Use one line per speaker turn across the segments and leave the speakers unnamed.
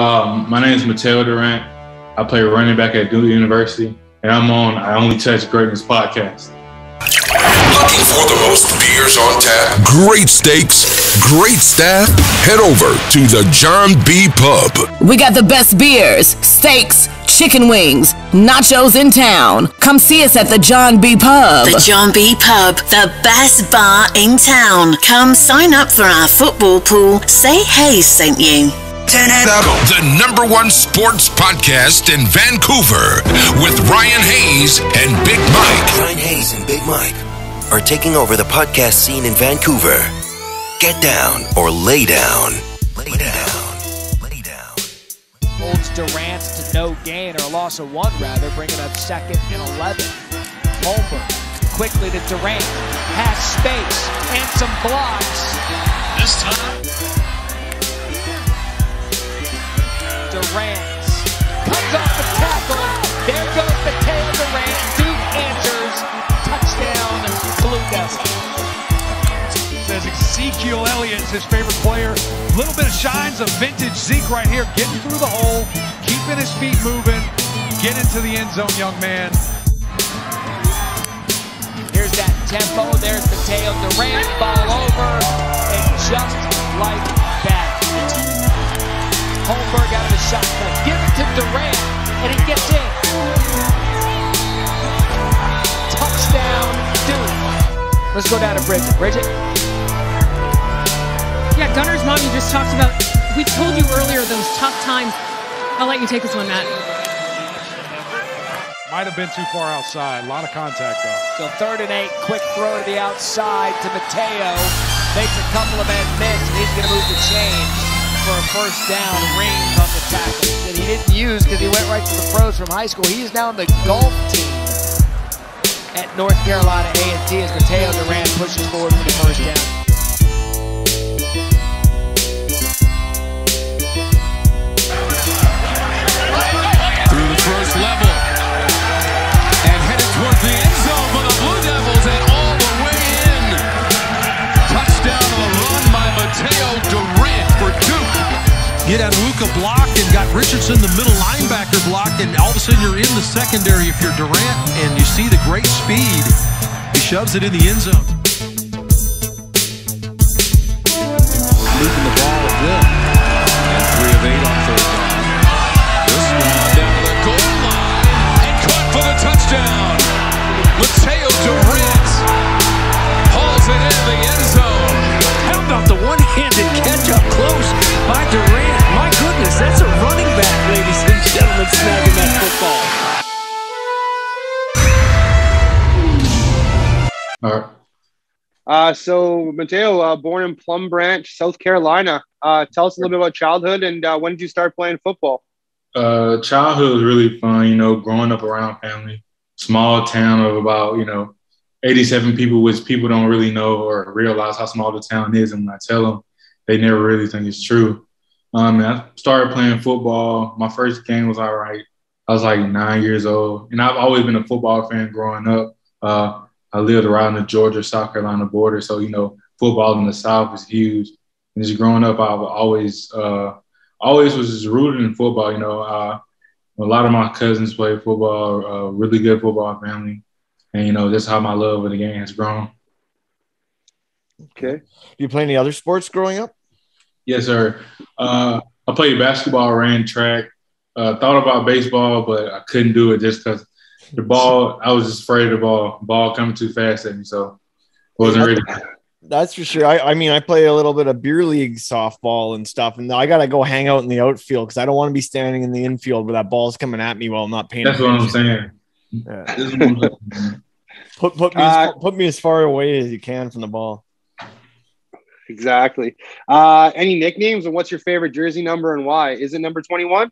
Um, my name is Mataeo Durant. I play running back at Duke University, and I'm on I Only Touch Greatness podcast.
Looking for the most beers on tap?
Great steaks, great staff. Head over to the John B. Pub.
We got the best beers, steaks, chicken wings, nachos in town. Come see us at the John B. Pub.
The John B. Pub, the best bar in town. Come sign up for our football pool. Say hey sent you.
Turn it up.
The number one sports podcast in Vancouver with Ryan Hayes and Big Mike.
Ryan Hayes and Big Mike are taking over the podcast scene in Vancouver. Get down or lay down. Lay down. Lay down.
holds Durant to no gain or a loss of one rather, bringing up second and 11. Holmberg quickly to Durant, has space and some blocks. This time. Durant comes off the tackle. There goes Mataeo Durant. Duke answers. Touchdown, Blue Devils.
Says Ezekiel Elliott's his favorite player. A little bit of shines of vintage Zeke right here, getting through the hole, keeping his feet moving, get into the end zone, young man.
Here's that tempo. There's Mataeo Durant. Ball over. And just like that. Holmberg out of the shotgun. Give it to Durant. And he gets in. Touchdown, Duke. Let's go down to Bridget. Bridget.
Yeah, Gunnar's mom, you just talked about. We told you earlier those tough times. I'll let you take this one, Matt.
Might have been too far outside. A lot of contact though.
So third and eight. Quick throw to the outside to Mataeo. Makes a couple of men miss. And he's going to move the chains for a first down. Reams on the tackle that he didn't use because he went right to the pros from high school. He's now on the golf team at North Carolina A&T as Mataeo Durant pushes forward for the first down.
through the first level
Get Luca blocked and got Richardson the middle linebacker blocked, and all of a sudden you're in the secondary if you're Durant, and you see the great speed. He shoves it in the end zone.
Losing the ball a bit. And three of eight on third down. This one down to the goal line and caught for the touchdown. Mataeo Durant hauls it into the end zone.
How about the one-handed catch up close by Durant? Back, ladies and gentlemen, snagging that football.
All right.
Uh, so Mataeo, uh, born in Plum Branch, South Carolina. Uh, tell us a little bit about childhood and uh, when did you start playing football?
Uh, childhood was really fun, you know, growing up around family, small town of about, you know, 87 people, which people don't really know or realize how small the town is. And when I tell them, they never really think it's true. Um, and I started playing football. My first game was all right. I was like nine years old. And I've always been a football fan growing up. Uh, I lived around the Georgia, South Carolina border. So, you know, football in the South is huge. And just growing up, I've always, uh, always was just rooted in football. You know, uh, a lot of my cousins play football, really good football family. And, you know, that's how my love of the game has grown.
Okay.
Do you play any other sports growing up?
Yes, sir. Uh, I played basketball, ran track, uh, thought about baseball, but I couldn't do it just because the ball, I was just afraid of the ball, ball coming too fast at me. So wasn't ready.
That's for sure. I, I mean, I play a little bit of beer league softball and stuff, and I gotta go hang out in the outfield because I don't want to be standing in the infield where that ball's coming at me while I'm not paying.
That's what I'm saying.
Yeah.
This is what I'm saying.
Put put me
Uh,
as, put me as far away as you can from the ball.
Exactly. Uh, any nicknames and what's your favorite jersey number and why? Is it number 21?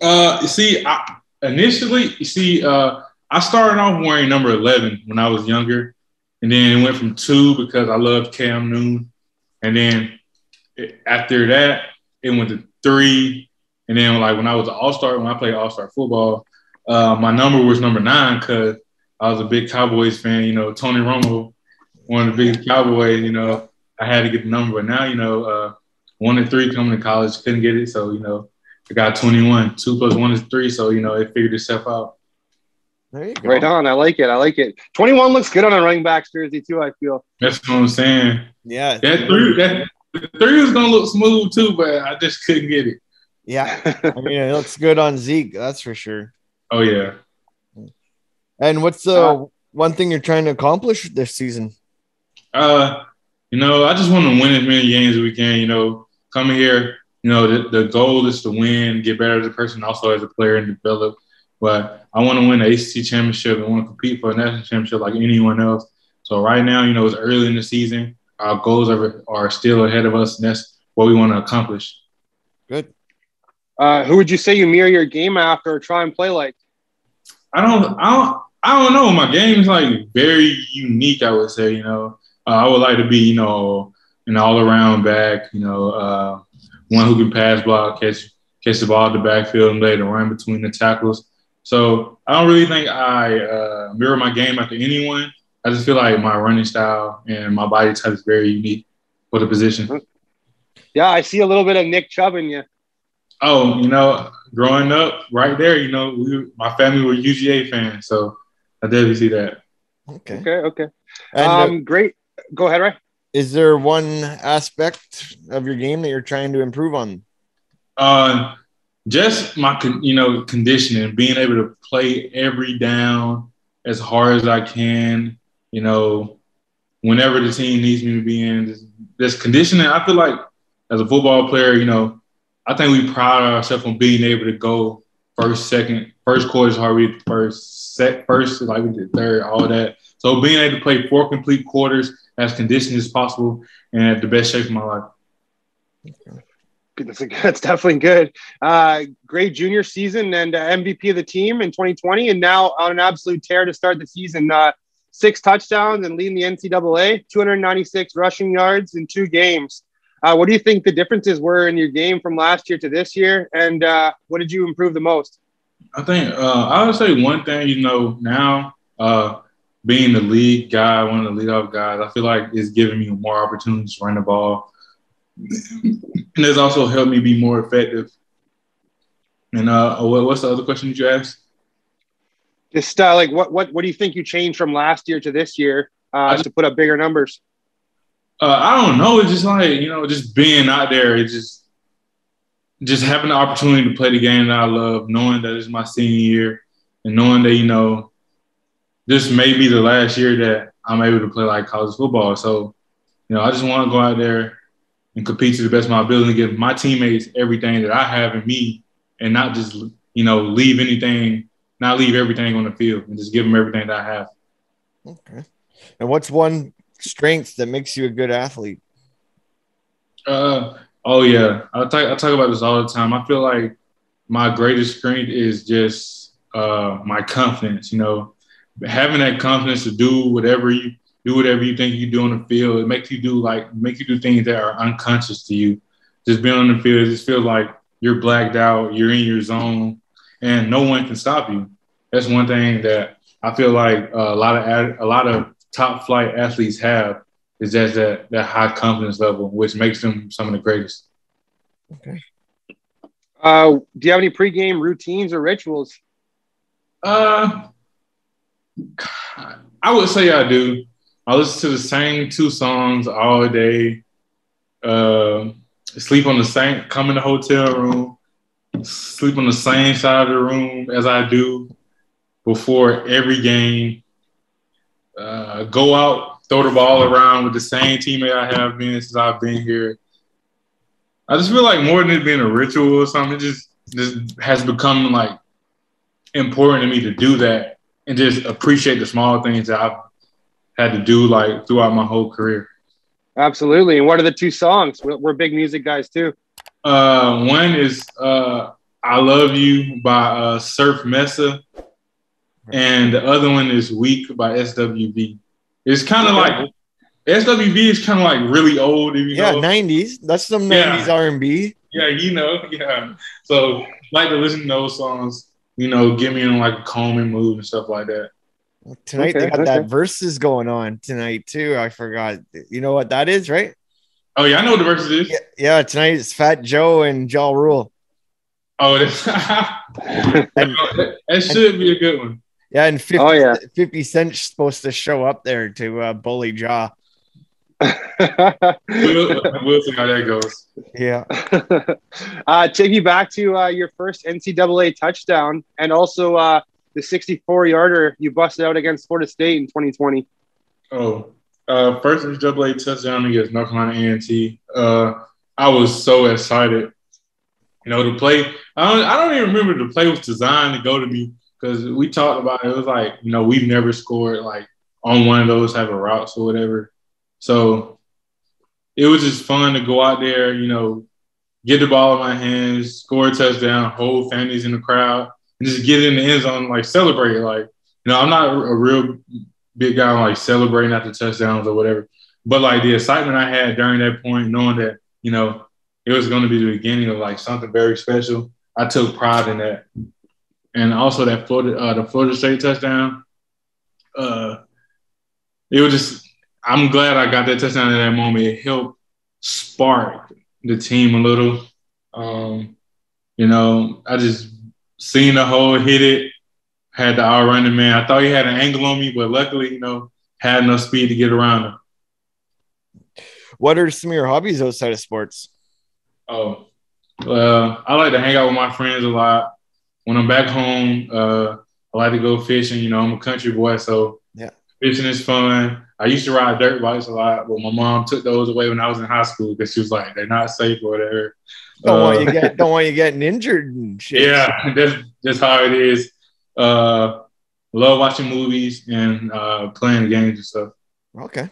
Uh, you see, I, initially, you see, uh, I started off wearing number 11 when I was younger. And then it went from two because I loved Cam Newton. And then it, after that, it went to three. And then, like, when I was an all star, when I played all star football, uh, my number was number nine because I was a big Cowboys fan. You know, Tony Romo, one of the biggest Cowboys, you know, I had to get the number. But now, you know, uh, one and three coming to college, couldn't get it. So, you know, I got 21. Two plus one is three, so you know it figured itself out.
There you go.
Right on. I like it. I like it. 21 looks good on a running back's jersey too. I feel.
That's what I'm saying.
Yeah.
That three, that the three was gonna look smooth too, but I just couldn't get it.
Yeah. I mean, it looks good on Zeke, that's for sure.
Oh yeah.
And what's the uh, one thing you're trying to accomplish this season?
Uh, you know, I just want to win as many games as we can. You know, coming here, you know, the, the goal is to win, get better as a person, also as a player, and develop. But I want to win the ACC championship and want to compete for a national championship like anyone else. So right now, you know, it's early in the season. Our goals are are still ahead of us, and that's what we want to accomplish.
Good.
Uh, who would you say you mirror your game after or try and play like?
I don't, I don't, I don't know. My game is like very unique. I would say, you know, uh, I would like to be, you know, an all-around back. You know, uh, one who can pass, block, catch, catch the ball at the backfield, and lay to run between the tackles. So I don't really think I uh, mirror my game after anyone. I just feel like my running style and my body type is very unique for the position.
Yeah, I see a little bit of Nick Chubb in you.
Oh, you know, growing up right there, you know, we, my family were UGA fans, so I definitely see that.
Okay.
Okay. Okay.
And, uh,
um, great. Go ahead, Ray.
Is there one aspect of your game that you're trying to improve on?
Uh, just my, con- you know, conditioning, being able to play every down as hard as I can. You know, whenever the team needs me to be in, this, this conditioning. I feel like as a football player, you know, I think we pride ourselves on being able to go first, second, first quarter is hard. We first, set first, like we did third, all that. So being able to play four complete quarters as conditioned as possible and at the best shape of my life.
That's, that's definitely good. Uh, great junior season and uh, MVP of the team in 2020, and now on an absolute tear to start the season. Uh, six touchdowns and leading the NCAA, 296 rushing yards in two games. Uh, what do you think the differences were in your game from last year to this year, and uh, what did you improve the most?
I think uh, I would say one thing. You know, now uh, being the lead guy, one of the leadoff guys, I feel like it's giving me more opportunities to run the ball, and it's also helped me be more effective. And uh, what's the other question you asked?
Just uh, like what what what do you think you changed from last year to this year uh, to put up bigger numbers?
Uh, I don't know. It's just like you know, just being out there. It's just just having the opportunity to play the game that I love, knowing that it's my senior year, and knowing that you know this may be the last year that I'm able to play like college football. So, you know, I just want to go out there and compete to the best of my ability and give my teammates everything that I have in me, and not just you know leave anything, not leave everything on the field, and just give them everything that I have.
Okay. And what's one strength that makes you a good athlete?
Uh, oh yeah, I talk I talk about this all the time. I feel like my greatest strength is just uh, my confidence. You know, having that confidence to do whatever you do, whatever you think you do on the field. It makes you do like make you do things that are unconscious to you. Just being on the field, it just feels like you're blacked out, you're in your zone, and no one can stop you. That's one thing that I feel like a lot of a lot of top flight athletes have is just that that high confidence level, which makes them some of the greatest.
Okay.
Uh, do you have any pregame routines or rituals?
Uh, I would say I do. I listen to the same two songs all day. Uh, sleep on the same, come in the hotel room, sleep on the same side of the room as I do before every game. Uh, go out, throw the ball around with the same teammate I have been since I've been here. I just feel like more than it being a ritual or something, it just just has become like important to me to do that and just appreciate the small things that I've had to do like throughout my whole career.
Absolutely. And what are the two songs? We're, we're big music guys too.
Uh, one is uh, "I Love You" by uh, Surf Mesa, and the other one is "Weak" by SWV. It's kind of
Okay.
like SWV is kind of like really old. If you
Yeah,
know.
nineties. That's some
Yeah.
nineties R and B.
Yeah, you know, yeah. So like to listen to those songs. You know, get me in like a calming mood and stuff like that.
Tonight they
Okay,
got that
okay.
verses going on tonight too. I forgot. You know what that is, right?
Oh yeah, I know what the verses is.
Yeah, tonight it's Fat Joe and Ja Rule.
Oh, that's, that, that should be a good one.
Yeah, and 50,
Oh, yeah.
50 Cent's supposed to show up there to uh, bully Ja.
We'll, we'll see how that goes.
Yeah.
uh, take you back to uh, your first NCAA touchdown and also uh, the 64 yarder you busted out against Florida State in 2020.
Oh, uh, first NCAA touchdown against North Carolina A&T. Uh, I was so excited. You know, the play. I don't. I don't even remember the play was designed to go to me because we talked about it. It was like you know we've never scored like on one of those type of routes or whatever. So it was just fun to go out there. You know, get the ball in my hands, score a touchdown, hold families in the crowd, and just get in the end zone, like celebrate. Like you know, I'm not a real big guy on, like celebrating after touchdowns or whatever. But like the excitement I had during that point, knowing that you know it was going to be the beginning of like something very special, I took pride in that. And also that Florida, uh, the Florida State touchdown, uh, it was just. I'm glad I got that touchdown in that moment. It helped spark the team a little. Um, you know, I just seen the hole hit it, had the all running man. I thought he had an angle on me, but luckily, you know, had enough speed to get around him.
What are some of your hobbies outside of sports?
Oh, well, I like to hang out with my friends a lot. When I'm back home, uh, I like to go fishing. You know, I'm a country boy, so
Yeah.
fishing is fun. I used to ride dirt bikes a lot, but my mom took those away when I was in high school because she was like, they're not safe or whatever.
Don't want
Uh,
you get don't want you getting injured and shit.
yeah, that's that's how it is. Uh, love watching movies and uh, playing games and stuff.
Okay.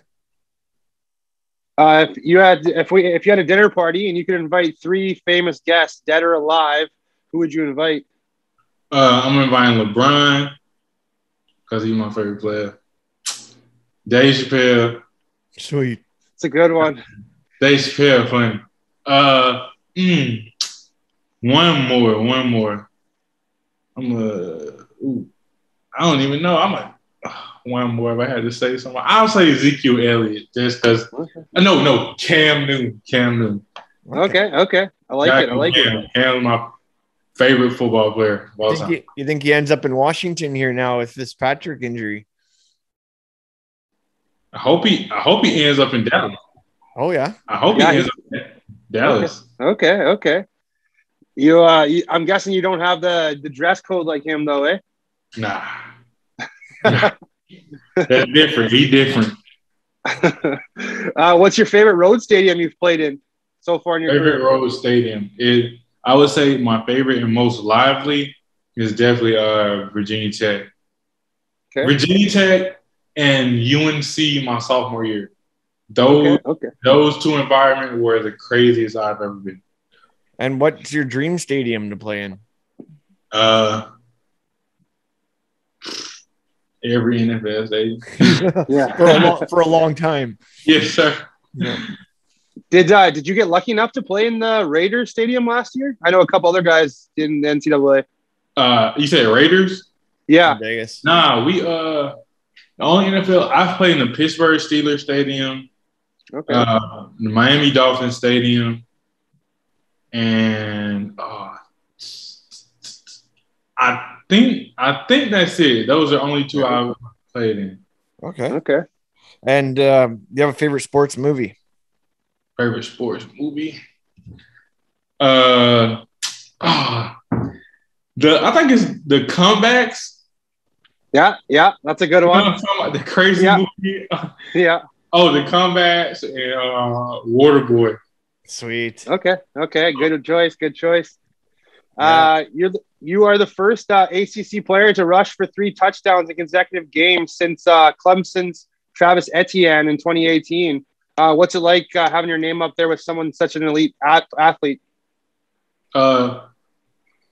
Uh, if you had if we if you had a dinner party and you could invite three famous guests, dead or alive, who would you invite?
Uh, I'm inviting LeBron because he's my favorite player. Dave Chappelle.
Sweet.
It's a good one.
Dave Chappelle, funny. Uh, mm, one more, one more. I'm a. Ooh, I don't even know. I'm a. One more. If I had to say something, I'll say Ezekiel Elliott just because. No, no, Cam Newton. Cam Newton.
Okay, okay. I like it. I like
Cam,
it.
Cam, my favorite football player of all
Think
time.
you, you think he ends up in Washington here now with this Patrick injury?
I hope he. I hope he ends up in Dallas.
Oh yeah.
I hope
Yeah,
he ends up in Dallas.
Okay, okay. You, uh, you, I'm guessing you don't have the the dress code like him though, eh?
Nah. That's different. He different.
uh, what's your favorite road stadium you've played in so far in your
Favorite
career?
road stadium. It. I would say my favorite and most lively is definitely uh Virginia Tech.
Okay.
Virginia Tech and UNC my sophomore year. Those
Okay, okay.
those two environments were the craziest I've ever been.
And what's your dream stadium to play in?
Uh, every NFL stadium.
Yeah.
For a long, for a long time.
yes, sir.
Did uh, did you get lucky enough to play in the Raiders Stadium last year? I know a couple other guys in the NCAA.
Uh, you said Raiders?
Yeah.
Vegas.
Nah, we uh the only NFL I've played in the Pittsburgh Steelers Stadium,
Okay.
uh, the Miami Dolphins Stadium, and uh, I think I think that's it. Those are only two I've played in.
Okay.
Okay.
And um, do you have a favorite sports movie?
Favorite sports movie? Uh, ah, the I think it's the comebacks.
Yeah, yeah, that's a good
You know
one.
About? The crazy
Yeah.
movie.
Yeah.
Oh, the comebacks and uh, Waterboy.
Sweet.
Okay. Okay. Good choice. Good choice. Uh, you're the, you are the first uh, ACC player to rush for three touchdowns in consecutive games since uh, Clemson's Travis Etienne in 2018. Uh, what's it like uh, having your name up there with someone such an elite at- athlete?
Uh,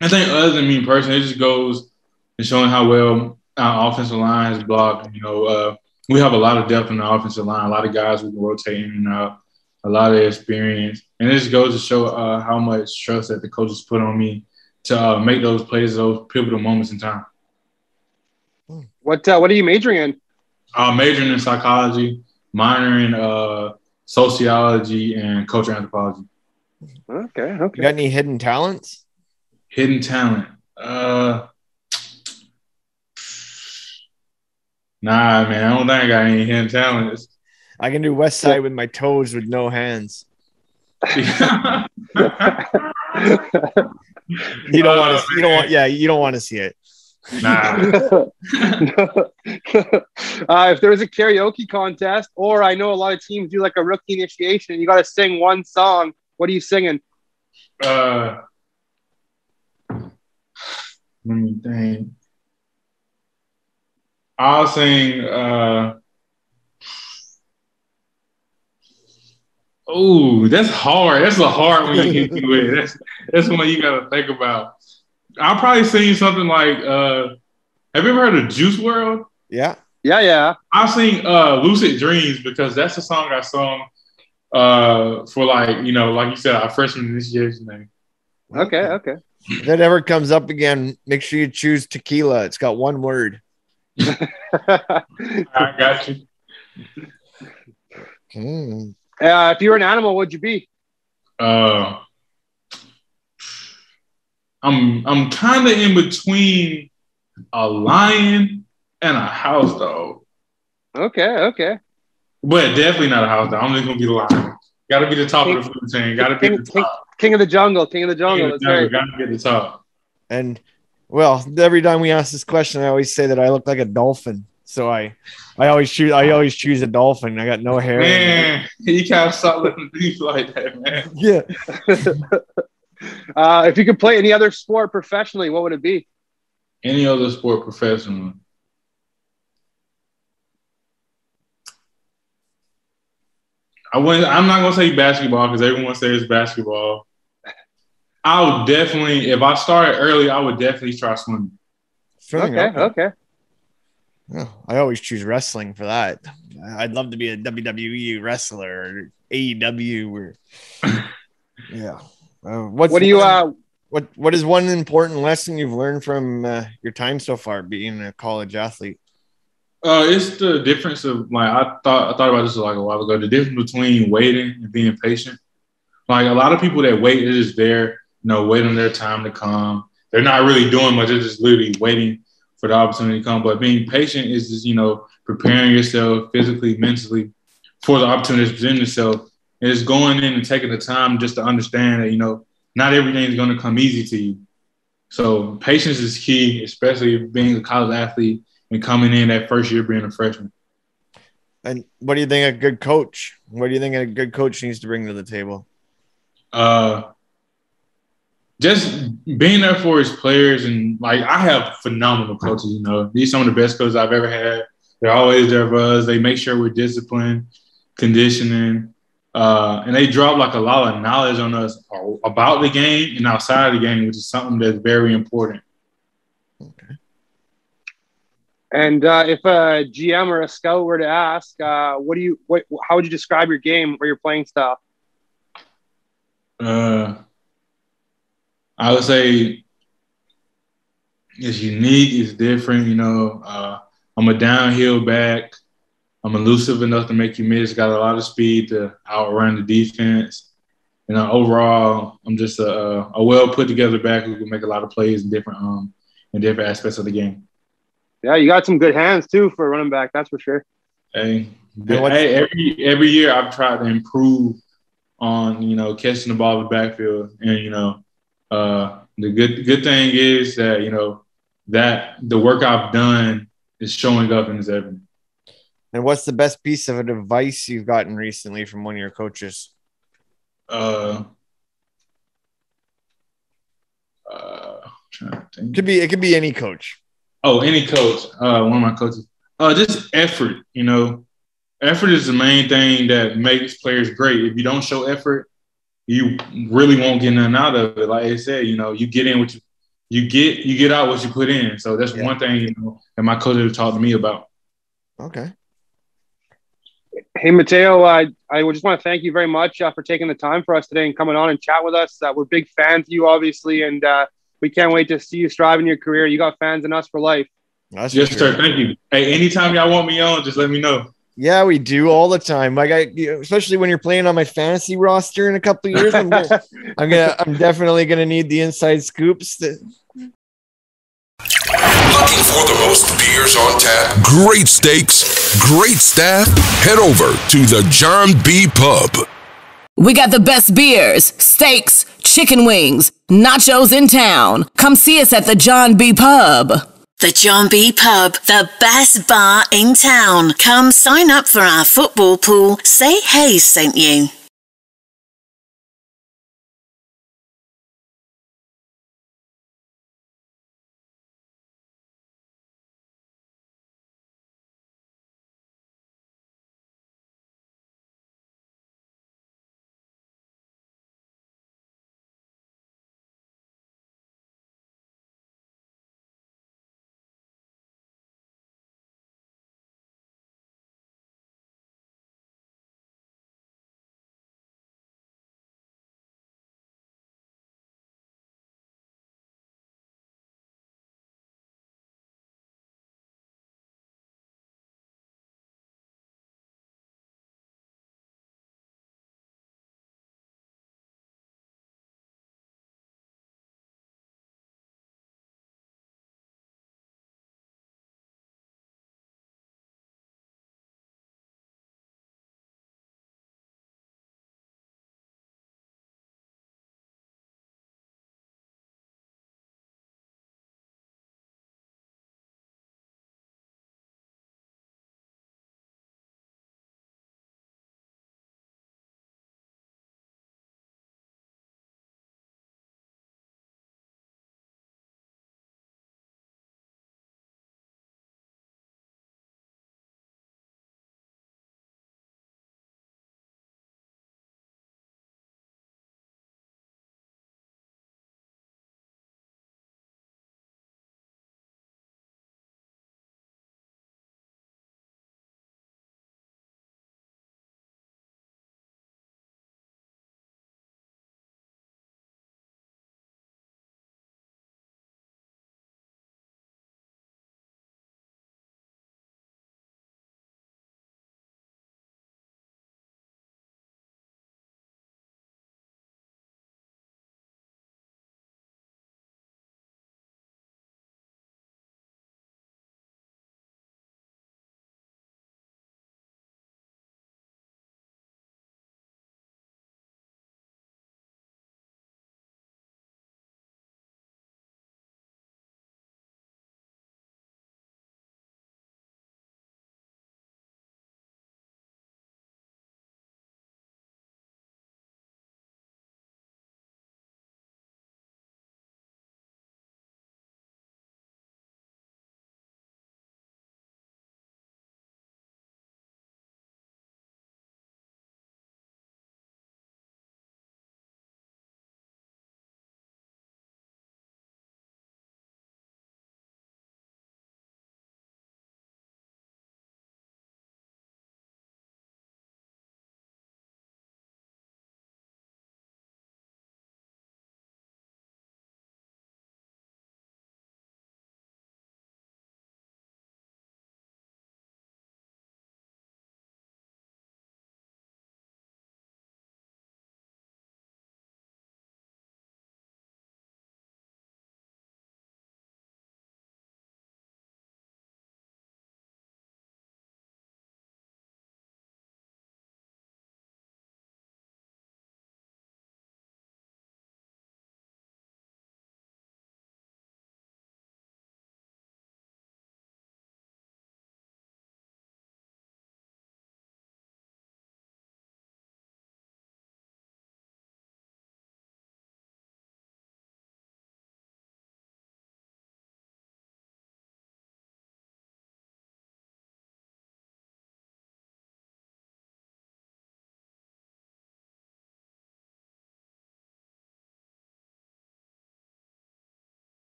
I think other than me personally, it just goes and showing how well our offensive line is blocked. You know, uh, we have a lot of depth in the offensive line, a lot of guys we can rotate in and out, a lot of experience, and it just goes to show uh, how much trust that the coaches put on me to uh, make those plays, those pivotal moments in time.
What uh, What are you majoring in?
Uh, majoring in psychology, minoring in uh, sociology, and cultural anthropology.
Okay.
You
Okay.
got any hidden talents?
Hidden talent. Uh, nah, man. I don't think I got any hidden talents.
I can do West Side with my toes with no hands. you don't want to. You don't want. Yeah, you don't want to see it.
Nah.
uh, if there was a karaoke contest, or I know a lot of teams do like a rookie initiation, and you got to sing one song. What are you singing?
Uh, let me think. I'll sing. Uh, oh, that's hard. That's a hard one you hit me with. That's that's one you got to think about. I'll probably sing something like. Uh, have you ever heard of Juice WRLD?
Yeah.
Yeah, yeah.
I'll sing uh, "Lucid Dreams" because that's the song I sung uh, for like you know, like you said, our freshman initiation name.
Okay, okay.
If that ever comes up again, make sure you choose tequila. It's got one word.
I got you.
Okay.
Uh, if you were an animal, what'd you be?
Uh, I'm I'm kind of in between a lion and a house dog,
Okay, okay.
but definitely not a house dog. I'm just gonna be the lion. Got to be the top of the food chain. Got to be
King,
the
king,
top.
king of the jungle, king of the jungle. That's right.
Got to be the top.
And well, every time we ask this question, I always say that I look like a dolphin. So I, I always choose. I always choose a dolphin. I got no hair.
Man, you can't stop looking deep like that, man.
Yeah.
Uh, if you could play any other sport professionally, what would it be?
Any other sport professionally? I wouldn't. I'm not gonna say basketball because everyone says basketball. I would definitely, if I started early, I would definitely try swimming.
Swimming,
Okay, okay.
Yeah, I always choose wrestling for that. I'd love to be a WWE wrestler or AEW or yeah. Uh, what's
What do you,
one-
uh,
what what is one important lesson you've learned from uh, your time so far being a college athlete?
Uh, it's the difference of like I thought I thought about this like a while ago. The difference between waiting and being patient. Like a lot of people that wait, they're just there, you know, waiting their time to come. They're not really doing much. They're just literally waiting for the opportunity to come. But being patient is just you know preparing yourself physically, mentally for the opportunity to present itself. And it's going in and taking the time just to understand that you know not everything's going to come easy to you. So patience is key, especially being a college athlete and coming in that first year being a freshman.
And what do you think a good coach? What do you think a good coach needs to bring to the table?
Uh, just being there for his players and like I have phenomenal coaches. You know, these are some of the best coaches I've ever had. They're always there for us. They make sure we're disciplined, conditioning, uh, and they drop like a lot of knowledge on us about the game and outside of the game, which is something that's very important. Okay.
And uh, if a GM or a scout were to ask, uh, what do you, what, how would you describe your game or your playing style?
Uh, I would say it's unique, it's different. You know, uh, I'm a downhill back. I'm elusive enough to make you miss. Got a lot of speed to outrun the defense. And uh, overall, I'm just a, a well put together back who can make a lot of plays in different um in different aspects of the game.
Yeah, you got some good hands too for a running back. That's for sure.
Hey, hey, every every year I've tried to improve on you know catching the ball in the backfield, and you know uh, the good good thing is that you know that the work I've done is showing up in this evidence.
And what's the best piece of advice you've gotten recently from one of your coaches?
Uh, uh, trying to think.
Could be it could be any coach.
Oh, any coach, uh, one of my coaches. Uh, just effort. You know, effort is the main thing that makes players great. If you don't show effort, you really won't get nothing out of it. Like I said, you know, you get in what you you get, you get out what you put in. So that's one thing you know that my coach has talked to me about.
Okay.
Hey, Mataeo, uh, I just want to thank you very much uh, for taking the time for us today and coming on and chat with us. Uh, we're big fans of you, obviously, and uh, we can't wait to see you strive in your career. You got fans in us for life.
That's
yes, sir. Thank you. Hey, anytime y'all want me on, just let me know.
Yeah, we do all the time. Like I, especially when you're playing on my fantasy roster in a couple of years, I'm gonna, I'm gonna, I'm definitely gonna need the inside scoops. That,
Looking for the most beers on tap?
Great steaks, great staff. Head over to the John B. Pub.
We got the best beers, steaks, chicken wings, nachos in town. Come see us at the John B. Pub.
The John B. Pub, the best bar in town. Come sign up for our football pool. Say hey sent you.